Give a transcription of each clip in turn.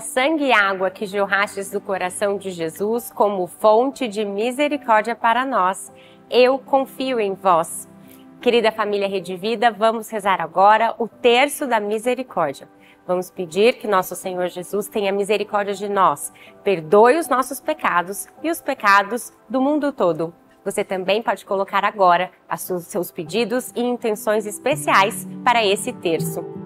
Sangue e água que jorrastes do coração de Jesus como fonte de misericórdia para nós, eu confio em vós. Querida família Rede Vida, vamos rezar agora o terço da misericórdia. Vamos pedir que nosso Senhor Jesus tenha misericórdia de nós, perdoe os nossos pecados e os pecados do mundo todo. Você também pode colocar agora os seus pedidos e intenções especiais para esse terço.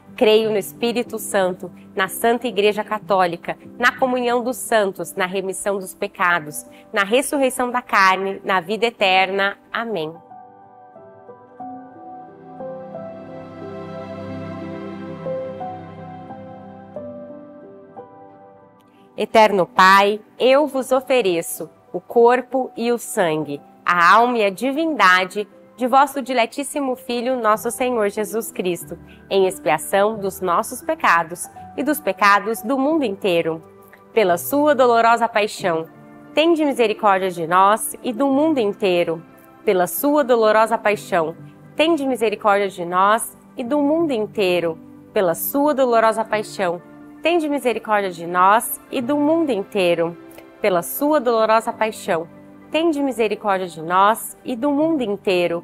Creio no Espírito Santo, na Santa Igreja Católica, na comunhão dos santos, na remissão dos pecados, na ressurreição da carne, na vida eterna. Amém. Eterno Pai, eu vos ofereço o corpo e o sangue, a alma e a divindade de vosso diletíssimo Filho, nosso Senhor Jesus Cristo, em expiação dos nossos pecados e dos pecados do mundo inteiro. Pela sua dolorosa paixão, tende misericórdia de nós e do mundo inteiro. Pela sua dolorosa paixão, tende misericórdia de nós e do mundo inteiro. Pela sua dolorosa paixão, tende misericórdia de nós e do mundo inteiro. Pela sua dolorosa paixão, tende misericórdia de nós e do mundo inteiro,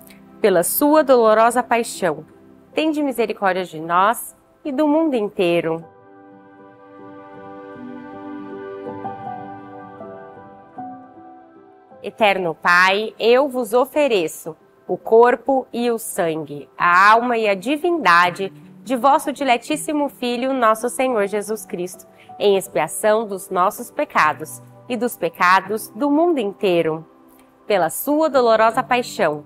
pela sua dolorosa paixão. Tende misericórdia de nós e do mundo inteiro. Eterno Pai, eu vos ofereço o corpo e o sangue, a alma e a divindade de vosso diletíssimo Filho, nosso Senhor Jesus Cristo, em expiação dos nossos pecados e dos pecados do mundo inteiro. Pela sua dolorosa paixão,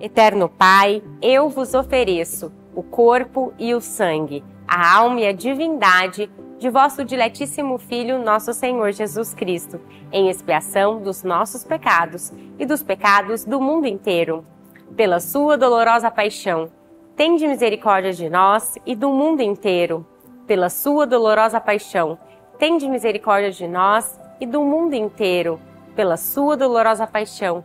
Eterno Pai, eu vos ofereço o corpo e o sangue, a alma e a divindade de vosso diletíssimo Filho, nosso Senhor Jesus Cristo, em expiação dos nossos pecados e dos pecados do mundo inteiro. Pela sua dolorosa paixão, tende misericórdia de nós e do mundo inteiro. Pela sua dolorosa paixão, tende misericórdia de nós e do mundo inteiro. Pela sua dolorosa paixão,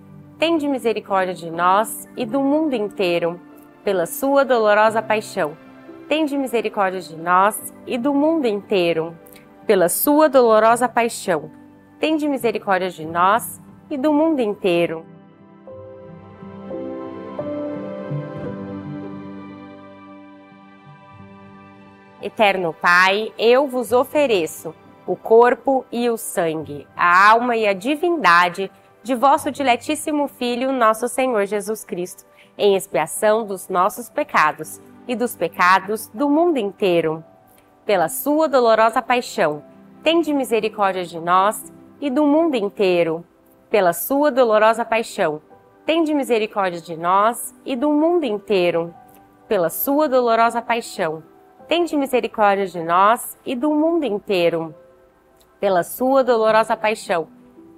tende misericórdia de nós e do mundo inteiro. Pela sua dolorosa paixão, tende misericórdia de nós e do mundo inteiro. Pela sua dolorosa paixão, tende misericórdia de nós e do mundo inteiro. Eterno Pai, eu vos ofereço o corpo e o sangue, a alma e a divindade de vosso diletíssimo Filho, nosso Senhor Jesus Cristo, em expiação dos nossos pecados e dos pecados do mundo inteiro. Pela sua dolorosa paixão, tende misericórdia de nós e do mundo inteiro. Pela sua dolorosa paixão, tende misericórdia de nós e do mundo inteiro. Pela sua dolorosa paixão, tende misericórdia de nós e do mundo inteiro. Pela sua dolorosa paixão,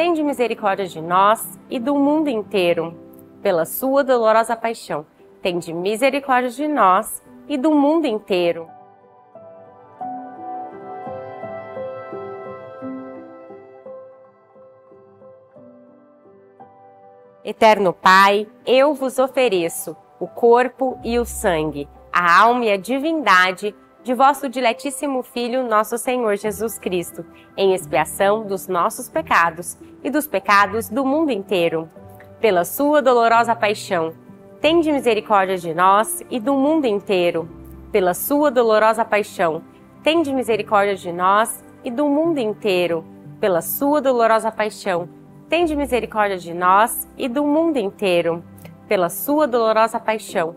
tende misericórdia de nós e do mundo inteiro. Pela sua dolorosa paixão, tende misericórdia de nós e do mundo inteiro. Eterno Pai, eu vos ofereço o corpo e o sangue, a alma e a divindade de vosso diletíssimo Filho, nosso Senhor Jesus Cristo, em expiação dos nossos pecados e dos pecados do mundo inteiro. Pela sua dolorosa paixão, tende misericórdia de nós e do mundo inteiro. Pela sua dolorosa paixão, tende misericórdia de nós e do mundo inteiro. Pela sua dolorosa paixão, tende misericórdia de nós e do mundo inteiro. Pela sua dolorosa paixão,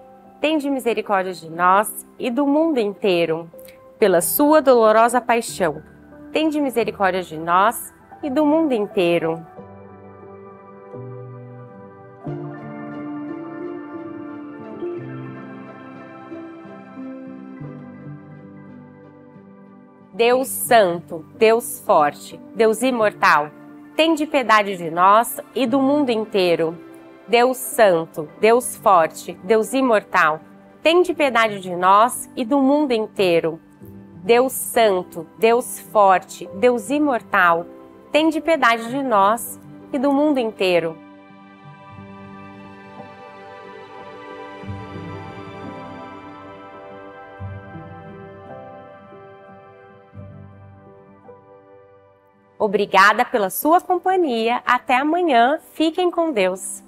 tende misericórdia de nós e do mundo inteiro. Pela sua dolorosa paixão, tende misericórdia de nós e do mundo inteiro. Deus Santo, Deus Forte, Deus Imortal, tende piedade de nós e do mundo inteiro. Deus Santo, Deus Forte, Deus Imortal, tende piedade de nós e do mundo inteiro. Deus Santo, Deus Forte, Deus Imortal, tende piedade de nós e do mundo inteiro. Obrigada pela sua companhia. Até amanhã. Fiquem com Deus.